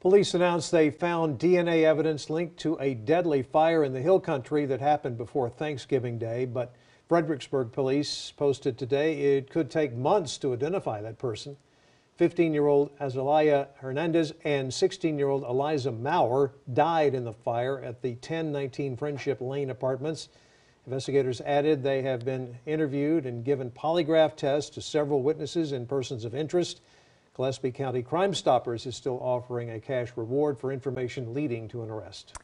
Police announced they found DNA evidence linked to a deadly fire in the hill country that happened before Thanksgiving Day, but Fredericksburg police posted today it could take months to identify that person. 15-year-old Azalea Hernandez and 16-year-old Eliza Maurer died in the fire at the 1019 Friendship Lane apartments. Investigators added they have been interviewed and given polygraph tests to several witnesses and persons of interest. Gillespie County Crime Stoppers is still offering a cash reward for information leading to an arrest.